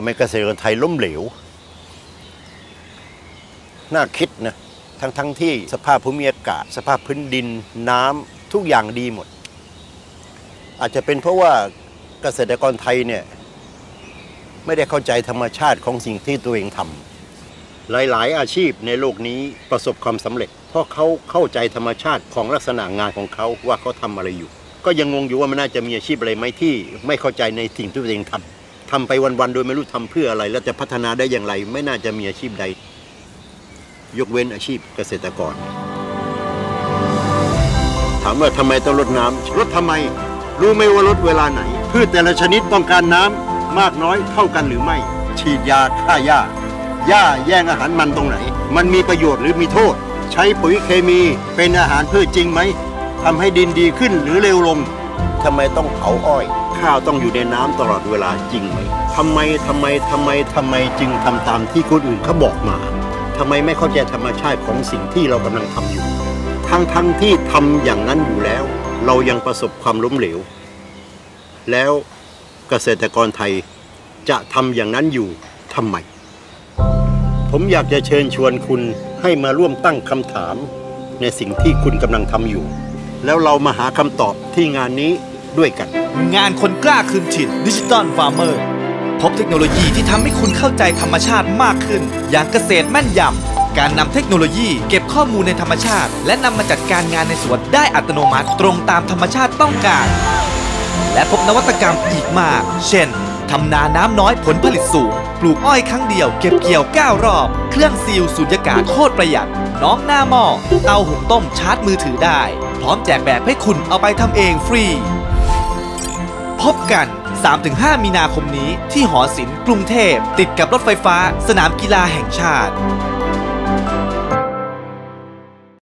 ทำไมเกษตรกรไทยล้มเหลว น่าคิดนะทั้งทั้งที่สภาพภูมิอากาศ สภาพพื้นดินน้ำทุกอย่างดีหมด อาจจะเป็นเพราะว่าเกษตรกรไทยเนี่ยไม่ได้เข้าใจธรรมชาติของสิ่งที่ตัวเองทำหลาย ๆ อาชีพในโลกนี้ประสบความสำเร็จ เพราะเขาเข้าใจธรรมชาติของลักษณะงานของเขาว่าเขาทำอะไรอยู่ ก็ยังงงอยู่ว่ามันน่าจะมีอาชีพอะไรไหมที่ ไม่เข้าใจในสิ่งที่ตัวเองทำ ทำไปวันๆโดยไม่รู้ทำเพื่ออะไร แล้วจะพัฒนาได้อย่างไร ไม่น่าจะมีอาชีพใด ยกเว้นอาชีพเกษตรกร ถามว่าทำไมต้องลดน้ำลดทำไม รู้ไหมว่าลดเวลาไหน พืชแต่ละชนิดต้องการน้ำมากน้อยเท่ากันหรือไม่ ฉีดยาฆ่าหญ้าหญ้าแย่งอาหารมันตรงไหน มันมีประโยชน์หรือมีโทษ ใช้ปุ๋ยเคมีเป็นอาหารพืชจริงไหมทำให้ดินดีขึ้นหรือเร็วลง ทำไมต้องเผาอ้อย ข้าวต้องอยู่ในน้ำตลอดเวลาจริงไหมทำไมทำไมทำไมทำไมจึงทำตามที่คนอื่นเขาบอกมาทำไมไม่เข้าใจธรรมชาติของสิ่งที่เรากำลังทำอยู่ ทั้งทั้งที่ทำอย่างนั้นอยู่แล้ว เรายังประสบความล้มเหลว แล้วเกษตรกรไทยจะทำอย่างนั้นอยู่ทำไม ผมอยากจะเชิญชวนคุณให้มาร่วมตั้งคำถาม ในสิ่งที่คุณกำลังทำอยู่ แล้วเรามาหาคำตอบที่งานนี้ ด้วยกัน งานคนกล้าคืนถิ่น Digital Farmer พบเทคโนโลยีที่ทำให้คุณเข้าใจธรรมชาติมากขึ้น อย่างเกษตรแม่นยำ การนำเทคโนโลยีเก็บข้อมูลในธรรมชาติ และนำมาจัดการงานในสวนได้อัตโนมัติตรงตามธรรมชาติต้องการ และพบนวัตกรรมอีกมาก เช่นทำนาน้ำน้อยผลผลิตสูง ปลูกอ้อยครั้งเดียวเก็บเกี่ยว 9 รอบ เครื่องซีลสูญญากาศโคตรประหยัด น้องหน้าหม้อ เตาหุงต้มชาร์จมือถือได้ พร้อมแจกแบบให้คุณเอาไปทำเองฟรี พบกัน 3-5 มีนาคมนี้ที่หอศิลป์กรุงเทพ ติดกับรถไฟฟ้า สนามกีฬาแห่งชาติ